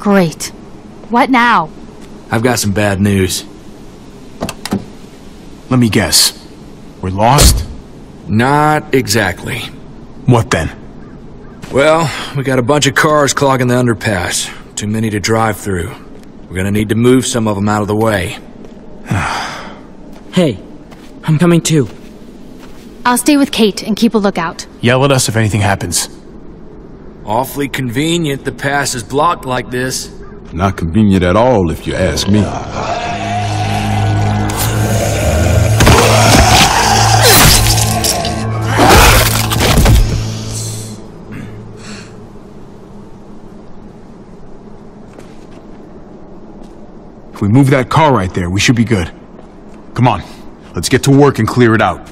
Great. What now? I've got some bad news. Let me guess. We're lost? Not exactly. What then? Well, we got a bunch of cars clogging the underpass. Too many to drive through. We're gonna need to move some of them out of the way. Hey, I'm coming too. I'll stay with Kate and keep a lookout. Yell at us if anything happens. Awfully convenient the pass is blocked like this. Not convenient at all, if you ask me. If we move that car right there, we should be good. Come on, let's get to work and clear it out.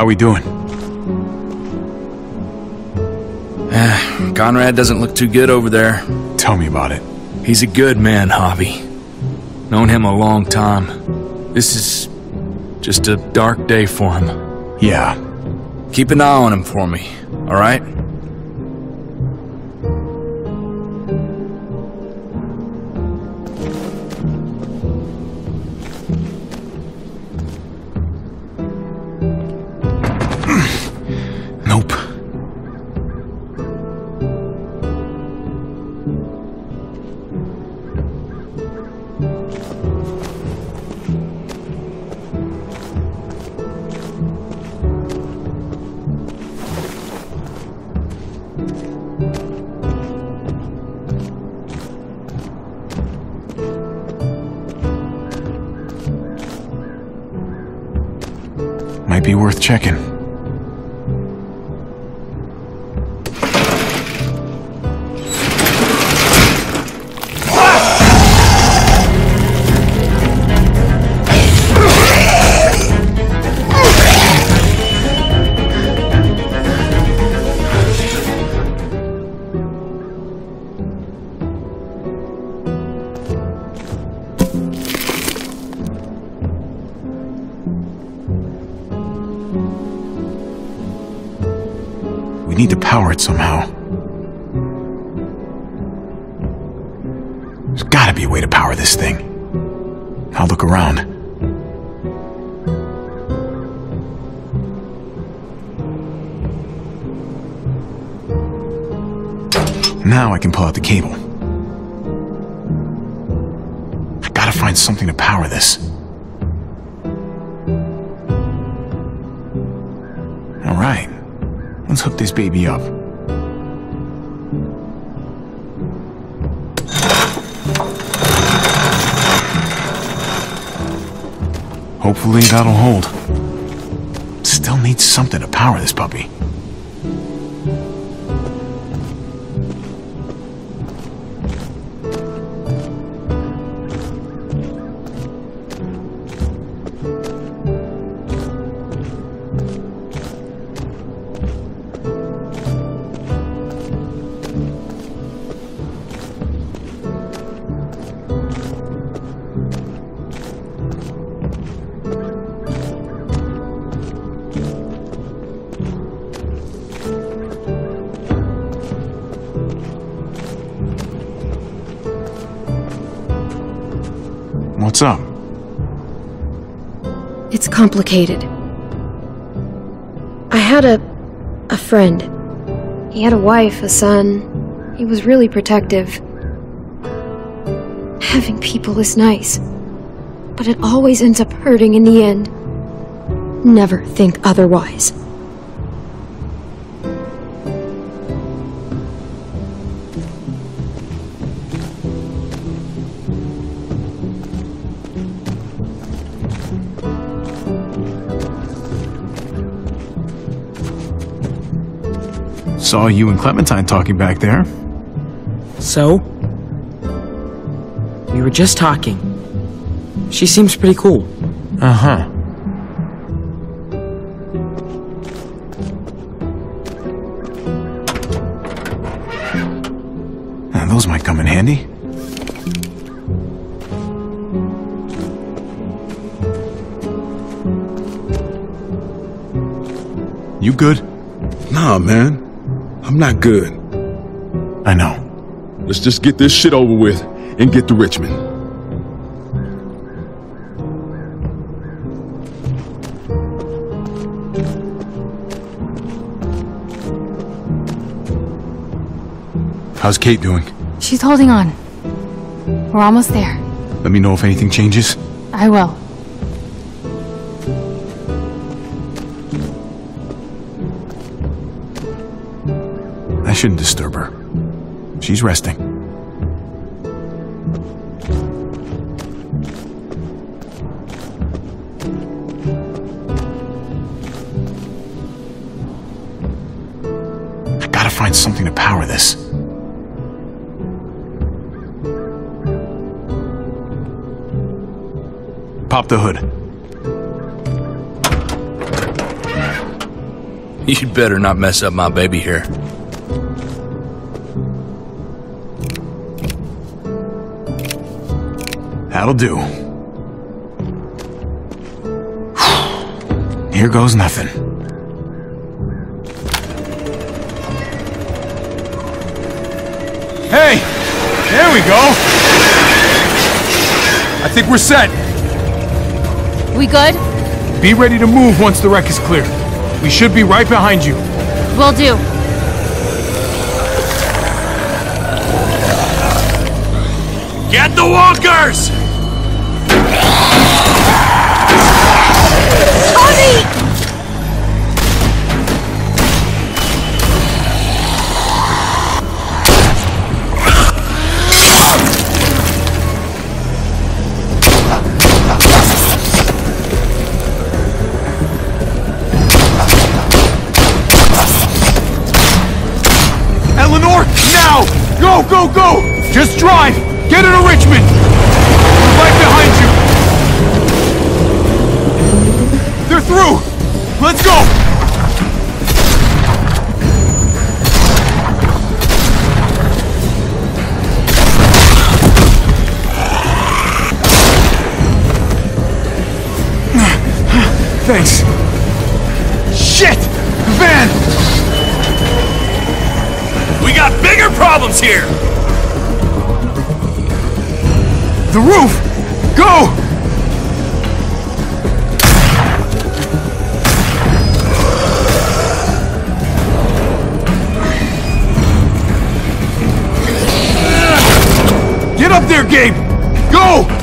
How we doing? Eh, Conrad doesn't look too good over there. Tell me about it. He's a good man, Javi. Known him a long time. This is just a dark day for him. Yeah, Keep an eye on him for me, alright? Worth checking. Need to power it somehow. There's gotta be a way to power this thing. I'll look around. Now I can pull out the cable. I gotta find something to power this. All right. Let's hook this baby up. Hopefully that'll hold. Still need something to power this puppy. Complicated. I had a. a friend. He had a wife, a son. He was really protective. Having people is nice, but it always ends up hurting in the end. Never think otherwise. Saw you and Clementine talking back there. So? We were just talking. She seems pretty cool. Uh huh. Those might come in handy. You good? Nah, man. I'm not good. I know. Let's just get this shit over with and get to Richmond. How's Kate doing? She's holding on. We're almost there. Let me know if anything changes. I will. I shouldn't disturb her. She's resting. I gotta find something to power this. Pop the hood. You'd better not mess up my baby here. That'll do. Here goes nothing. Hey! There we go! I think we're set. We good? Be ready to move once the wreck is clear. We should be right behind you. Will do. Get the walkers! Eleanor, Thanks. Shit! Van! We got bigger problems here! The roof! Go! Get up there, Gabe! Go!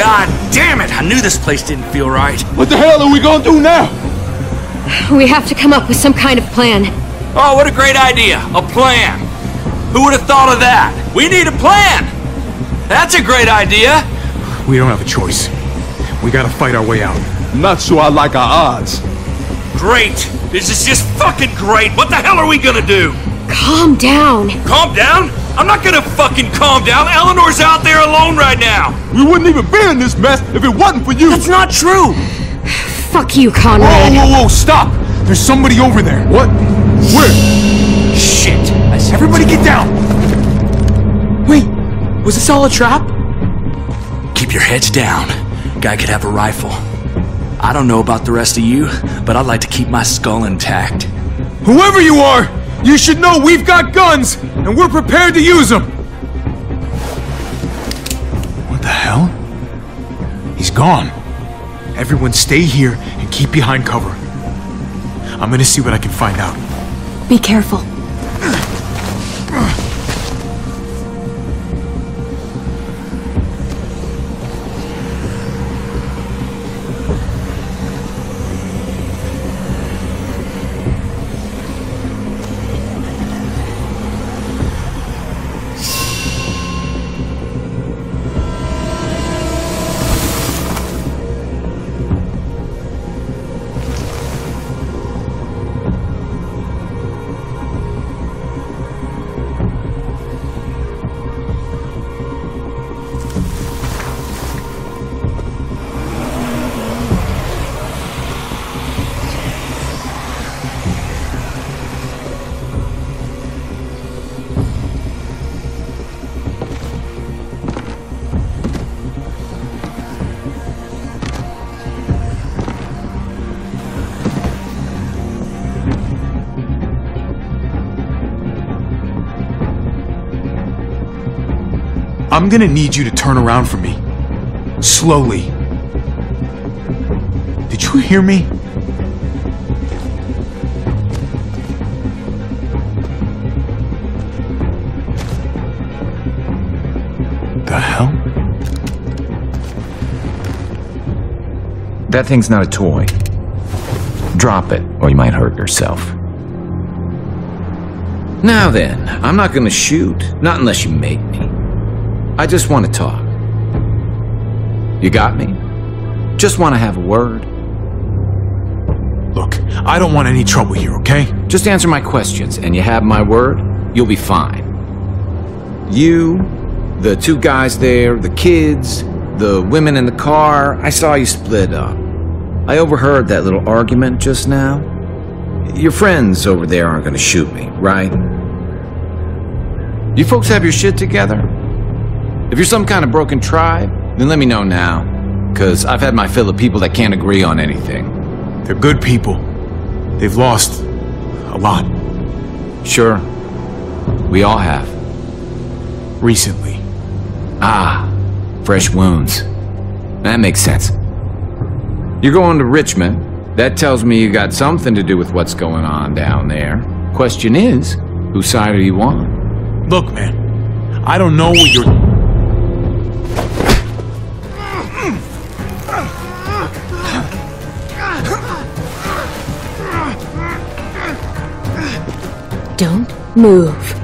God damn it! I knew this place didn't feel right. What the hell are we gonna do now? We have to come up with some kind of plan. Oh, what a great idea! A plan! Who would have thought of that? We need a plan! That's a great idea! We don't have a choice. We gotta fight our way out. Not sure I like our odds. Great! This is just fucking great! What the hell are we gonna do? Calm down. Calm down? I'm not gonna fucking calm down! Eleanor's out there alone right now! We wouldn't even be in this mess if it wasn't for you. That's not true! Fuck you, Whoa, Conrad. whoa, whoa, whoa, stop! There's somebody over there. What? Where? Shit! I said Everybody get down! Wait, was this all a trap? Keep your heads down. Guy could have a rifle. I don't know about the rest of you, but I'd like to keep my skull intact. Whoever you are, you should know we've got guns, and we're prepared to use them! What the hell? He's gone. Everyone stay here and keep behind cover. I'm gonna see what I can find out. Be careful. Gonna need you to turn around for me. Slowly. Did you hear me? The hell? That thing's not a toy. Drop it, or you might hurt yourself. Now then, I'm not gonna shoot. Not unless you make me. I just want to talk. You got me? Just want to have a word. Look, I don't want any trouble here, okay? Just answer my questions, and you have my word, you'll be fine. You, the two guys there, the kids, the women in the car, I saw you split up. I overheard that little argument just now. Your friends over there aren't gonna shoot me, right? You folks have your shit together? If you're some kind of broken tribe, then let me know now. Cause I've had my fill of people that can't agree on anything. They're good people. They've lost a lot Sure, we all have. recently. Ah, fresh wounds. That makes sense. You're going to Richmond. That tells me you got something to do with what's going on down there. Question is, whose side are you on? Look, man, I don't know what you're. Move.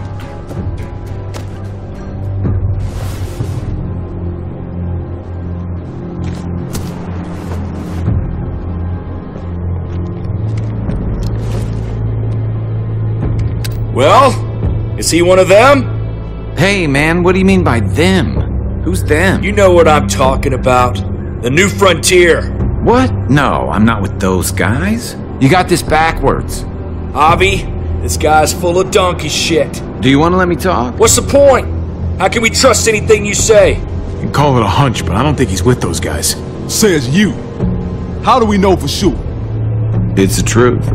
Well, is he one of them? Hey, man, what do you mean by them? Who's them? You know what I'm talking about. The new frontier. What? No, I'm not with those guys. You got this backwards. Javi, this guy's full of donkey shit. Do you want to let me talk? What's the point? How can we trust anything you say? You can call it a hunch, but I don't think he's with those guys. Says you. How do we know for sure? It's the truth.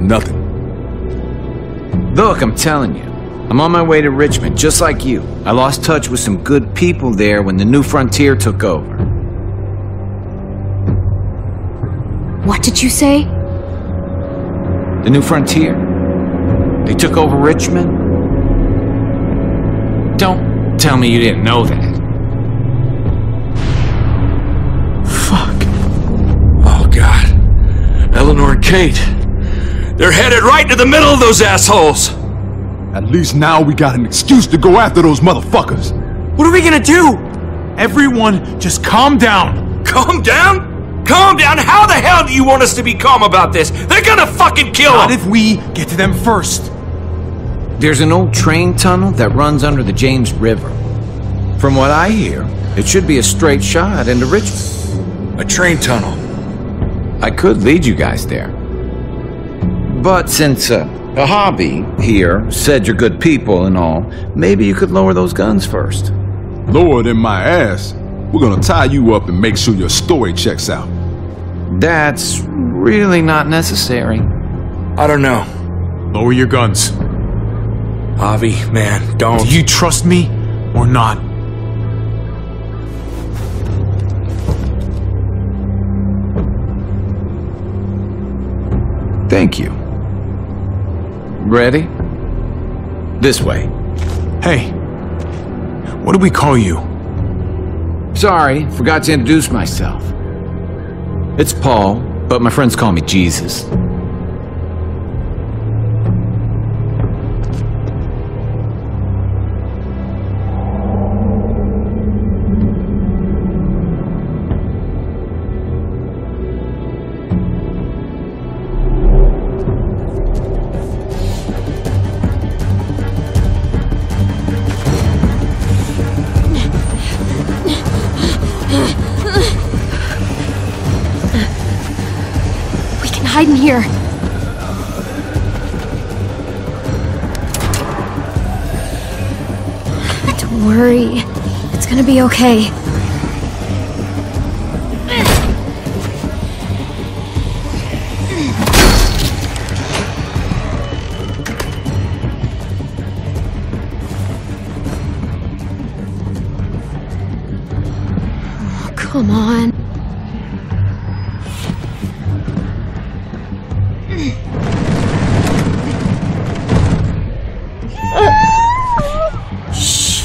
Nothing. Look, I'm telling you. I'm on my way to Richmond, just like you. I lost touch with some good people there when the new frontier took over. What did you say? The new frontier. They took over Richmond. Don't tell me you didn't know that. Fuck. Oh, God. Eleanor and Kate. They're headed right into the middle of those assholes. At least now we got an excuse to go after those motherfuckers. What are we gonna do? Everyone, just calm down. Calm down? Calm down? How the hell do you want us to be calm about this? They're gonna fucking kill Not him! if we get to them first. There's an old train tunnel that runs under the James River. From what I hear, it should be a straight shot into Richmond. A train tunnel. I could lead you guys there. But since uh, a hobby here said you're good people and all, maybe you could lower those guns first. Lower than my ass. We're gonna tie you up and make sure your story checks out. That's really not necessary. I don't know. Lower your guns. Javi, man, don't. Do you trust me or not? Thank you. Ready? This way. Hey, what do we call you? Sorry, forgot to introduce myself. It's Paul, but my friends call me Jesus. Hide in here. Don't worry. It's gonna be okay.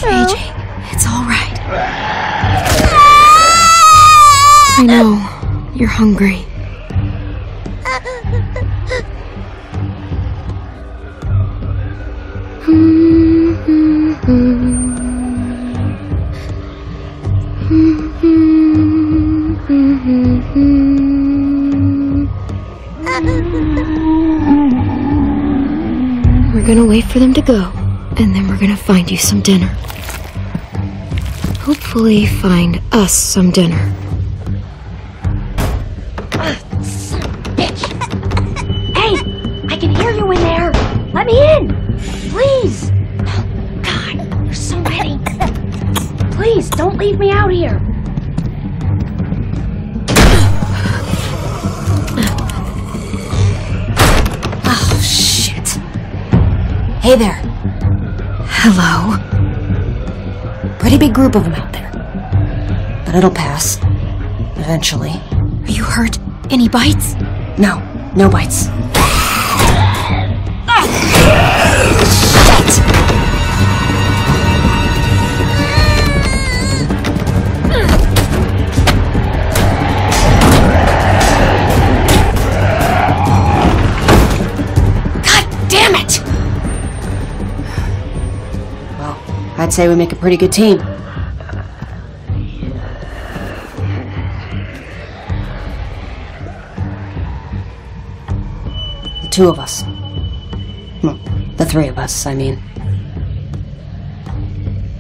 AJ. It's all right. I know. You're hungry. We're gonna wait for them to go, and then we're gonna find you some dinner. Find us some dinner. Hey, I can hear you in there. Let me in, please. God, there's so. Please, don't leave me out here. Oh, shit. Hey there. Hello. Pretty big group of them out there. But it'll pass. Eventually. Are you hurt? Any bites? No, no bites. God damn it! Well, I'd say we make a pretty good team. Two of us. Well, the three of us, I mean.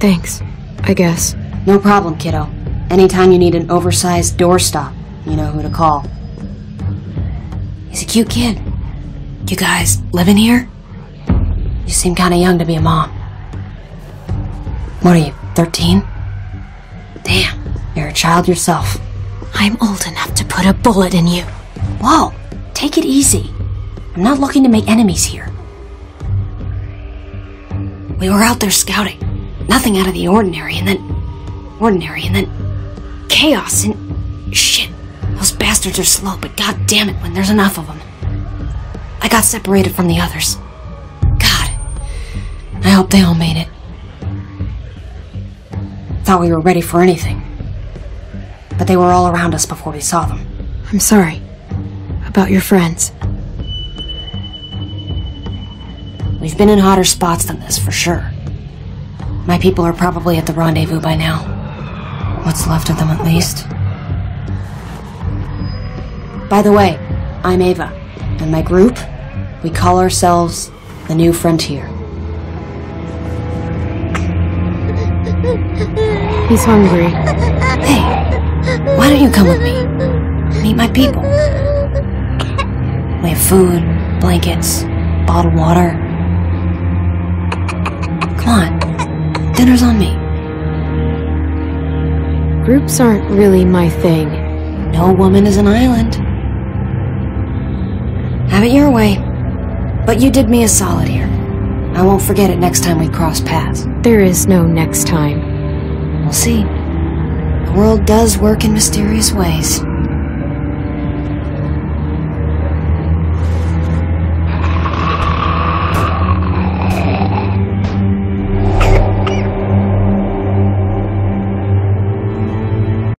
Thanks, I guess. No problem, kiddo. Anytime you need an oversized doorstop, you know who to call. He's a cute kid. You guys living here? You seem kinda young to be a mom. What are you, 13? Damn, you're a child yourself. I'm old enough to put a bullet in you. Whoa, take it easy. I'm not looking to make enemies here. We were out there scouting. Nothing out of the ordinary, and then. Ordinary, and then. Chaos, and. Shit. Those bastards are slow, but god damn it when there's enough of them. I got separated from the others. God. I hope they all made it. Thought we were ready for anything. But they were all around us before we saw them. I'm sorry. About your friends. We've been in hotter spots than this, for sure. My people are probably at the rendezvous by now. What's left of them, at least. By the way, I'm Ava, and my group, we call ourselves the New Frontier. He's hungry. Hey, why don't you come with me? Meet my people. We have food, blankets, bottled water. Come on, dinner's on me. Groups aren't really my thing. No woman is an island. Have it your way. But you did me a solid here. I won't forget it next time we cross paths. There is no next time. We'll see. The world does work in mysterious ways.